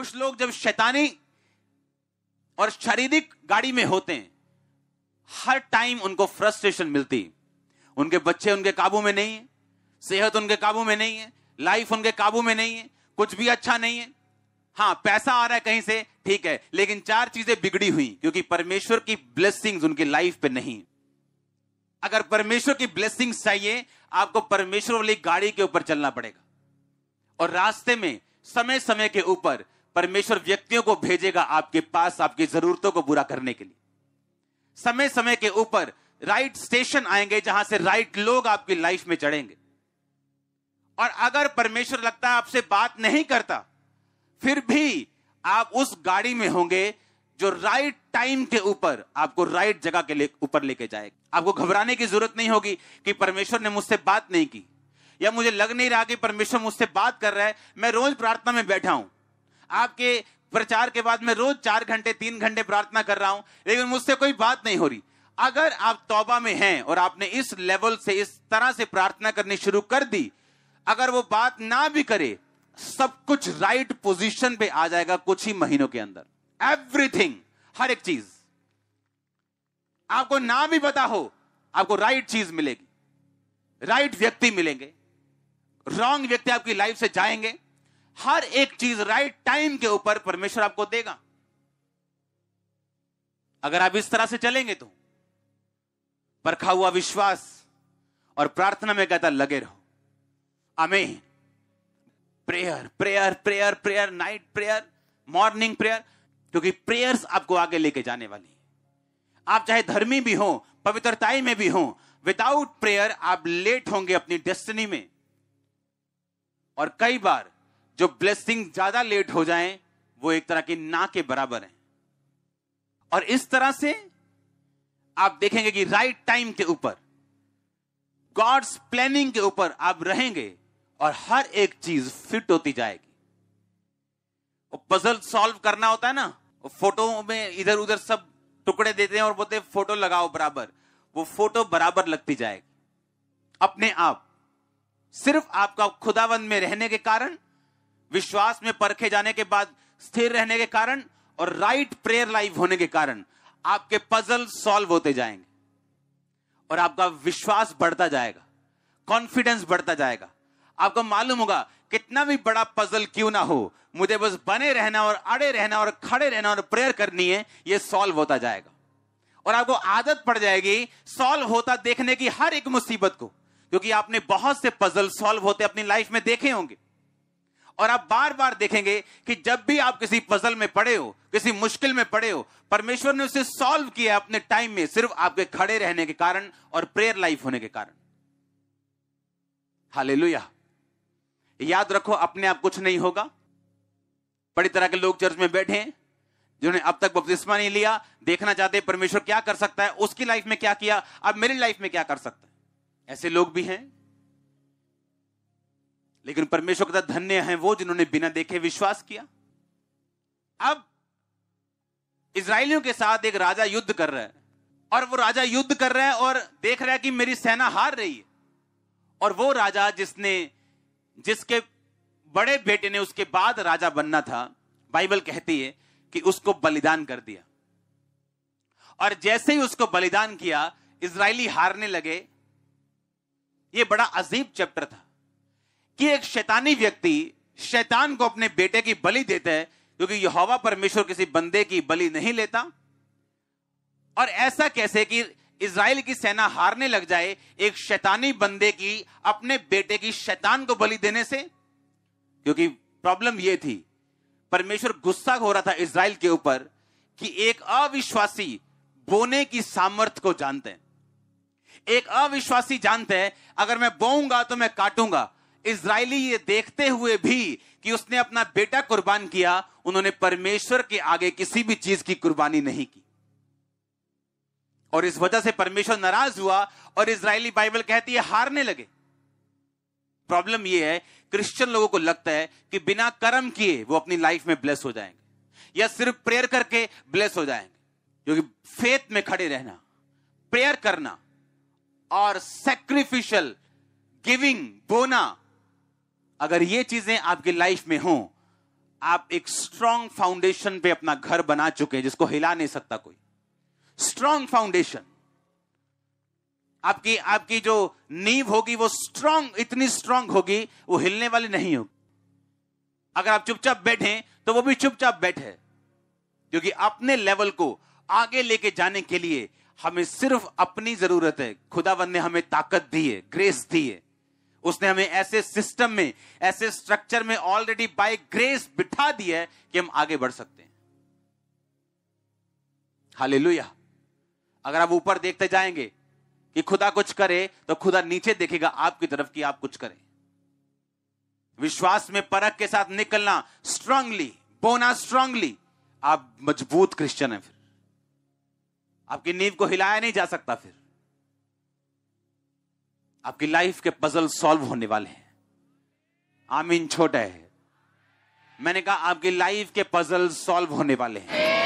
कुछ लोग जब शैतानी और शारीरिक गाड़ी में होते हैं, हर टाइम उनको फ्रस्ट्रेशन मिलती उनके बच्चे उनके काबू में नहीं है, सेहत उनके काबू में नहीं है, लाइफ उनके काबू में नहीं है, कुछ भी अच्छा नहीं है। हाँ पैसा आ रहा है कहीं से, ठीक है, लेकिन चार चीज़ें बिगड़ी हुई, क्योंकि परमेश्वर की ब्लेसिंग्स उनकी लाइफ पे नहीं अगर परमेश्वर की ब्लेसिंग्स चाहिए, आपको परमेश्वर वाली गाड़ी के ऊपर चलना पड़ेगा। और रास्ते में समय समय के ऊपर परमेश्वर व्यक्तियों को भेजेगा आपके पास आपकी जरूरतों को पूरा करने के लिए। समय समय के ऊपर राइट स्टेशन आएँगे जहाँ से राइट लोग आपकी लाइफ में चढ़ेंगे। और अगर परमेश्वर लगता है आपसे बात नहीं करता, फिर भी आप उस गाड़ी में होंगे जो राइट टाइम के ऊपर आपको राइट जगह के ऊपर लेके जाएगा। आपको घबराने की ज़रूरत नहीं होगी कि परमेश्वर ने मुझसे बात नहीं की। या मुझे लग नहीं रहा कि परमेश्वर मुझसे बात कर रहा है। मैं रोज प्रार्थना में बैठा हूँ। आपके प्रचार के बाद मैं रोज चार घंटे, तीन घंटे प्रार्थना कर रहा हूँ, लेकिन मुझसे कोई बात नहीं हो रही। अगर आप तौबा में हैं और आपने इस लेवल से, इस तरह से प्रार्थना करनी शुरू कर दी, अगर वो बात ना भी करे, सब कुछ राइट पोजीशन पे आ जाएगा कुछ ही महीनों के अंदर। एवरीथिंग हर एक चीज़। आपको ना भी पता हो, आपको राइट चीज़ मिलेगी। राइट व्यक्ति मिलेंगे। रॉन्ग व्यक्ति आपकी लाइफ से जाएँगे। हर एक चीज़ राइट टाइम के ऊपर परमेश्वर आपको देगा। अगर आप इस तरह से चलेंगे तो परखा हुआ विश्वास और प्रार्थना में कहता, लगे रहो। Amen prayer prayer prayer prayer night prayer morning prayer क्योंकि प्रेयर्स आपको आगे लेके जाने वाली आप चाहे धर्मी भी हो, पवित्रताई में भी हो विदाउट प्रेयर आप लेट होंगे अपनी डेस्टिनी में। और कई बार जो ब्लेसिंग ज़्यादा लेट हो जाए, वो एक तरह की ना के बराबर है। और इस तरह से आप देखेंगे कि राइट टाइम के ऊपर गॉड्स प्लानिंग के ऊपर आप रहेंगे और हर एक चीज़ फिट होती जाएगी। वो पजल सॉल्व करना होता है ना फ़ोटो में इधर उधर सब टुकड़े देते हैं और बोलते हैं फ़ोटो लगाओ बराबर। वो फ़ोटो बराबर लगती जाएगी। अपने आप, सिर्फ़ आपका खुदाबंद में रहने के कारण विश्वास में परखे जाने के बाद स्थिर रहने के कारण और राइट प्रेयर लाइफ होने के कारण आपके पजल सॉल्व होते जाएँगे। और आपका विश्वास बढ़ता जाएगा कॉन्फिडेंस बढ़ता जाएगा। आपको मालूम होगा, कितना भी बड़ा पजल क्यों ना हो, मुझे बस बने रहना और अड़े रहना और खड़े रहना और प्रेयर करनी है, ये सॉल्व होता जाएगा। और आपको आदत पड़ जाएगी सॉल्व होता देखने की हर एक मुसीबत को, क्योंकि आपने बहुत से पजल सॉल्व होते अपनी लाइफ में देखे होंगे। और आप बार बार देखेंगे कि जब भी आप किसी पजल में पड़े हो, किसी मुश्किल में पड़े हो, परमेश्वर ने उसे सॉल्व किया अपने टाइम में सिर्फ़ आपके खड़े रहने के कारण और प्रेयर लाइफ होने के कारण। हालेलुया याद रखो, अपने आप कुछ नहीं होगा। बड़ी तरह के लोग चर्च में बैठे हैं, जिन्होंने अब तक बपतिस्मा नहीं लिया, देखना चाहते परमेश्वर क्या कर सकता है, उसकी लाइफ में क्या किया, अब मेरी लाइफ में क्या कर सकता है। ऐसे लोग भी हैं। लेकिन परमेश्वर का धन्य है वो जिन्होंने बिना देखे विश्वास किया। अब इसराइलियों के साथ एक राजा युद्ध कर रहा है और वो राजा युद्ध कर रहा है और देख रहा है कि मेरी सेना हार रही है। और वो राजा जिसने, जिसके बड़े बेटे ने उसके बाद राजा बनना था, बाइबल कहती है कि उसको बलिदान कर दिया। और जैसे ही उसको बलिदान किया इसराइली हारने लगे। ये बड़ा अजीब चैप्टर था। कि एक शैतानी व्यक्ति शैतान को अपने बेटे की बलि देता है, क्योंकि यहोवा परमेश्वर किसी बंदे की बलि नहीं लेता। और ऐसा कैसे कि इसराइल की सेना हारने लग जाए एक शैतानी बंदे की, अपने बेटे की शैतान को बलि देने से? क्योंकि प्रॉब्लम यह थी, परमेश्वर गुस्सा हो रहा था इसराइल के ऊपर कि एक अविश्वासी बोने की सामर्थ्य को जानते हैं। एक अविश्वासी जानते हैं, अगर मैं बोऊँगा तो मैं काटूँगा इसराइली ये देखते हुए भी कि उसने अपना बेटा कुर्बान किया, उन्होंने परमेश्वर के आगे किसी भी चीज़ की कुर्बानी नहीं की। और इस वजह से परमेश्वर नाराज़ हुआ और इसराइली बाइबल कहती है, हारने लगे। प्रॉब्लम यह है, क्रिश्चियन लोगों को लगता है कि बिना कर्म किए वो अपनी लाइफ में ब्लेस हो जाएँगे। या सिर्फ़ प्रेयर करके ब्लेस हो जाएँगे। क्योंकि फेथ में खड़े रहना, प्रेयर करना और सेक्रिफिशियल गिविंग बोना अगर ये चीज़ें आपकी लाइफ में हो, आप एक स्ट्रॉन्ग फाउंडेशन पे अपना घर बना चुके हैं, जिसको हिला नहीं सकता कोई। स्ट्रांग फाउंडेशन आपकी आपकी जो नींव होगी, वो स्ट्रांग इतनी स्ट्रांग होगी, वो हिलने वाली नहीं होगी। अगर आप चुपचाप बैठे तो वो भी चुपचाप बैठे। क्योंकि अपने लेवल को आगे लेके जाने के लिए हमें सिर्फ़ अपनी ज़रूरत है। खुदावन ने हमें ताकत दी है ग्रेस दी है। उसने हमें ऐसे सिस्टम में, ऐसे स्ट्रक्चर में ऑलरेडी बाय ग्रेस बिठा दी है कि हम आगे बढ़ सकते हैं। हालेलुया अगर आप ऊपर देखते जाएँगे कि खुदा कुछ करे तो खुदा नीचे देखेगा आपकी तरफ़ कि आप कुछ करें। विश्वास में परख के साथ निकलना स्ट्रांगली बोना स्ट्रांगली आप मज़बूत क्रिश्चियन है फिर। आपकी नींव को हिलाया नहीं जा सकता फिर। आपकी लाइफ के पजल सॉल्व होने वाले हैं। आमीन, छोटा है। मैंने कहा, आपकी लाइफ के पजल सॉल्व होने वाले हैं।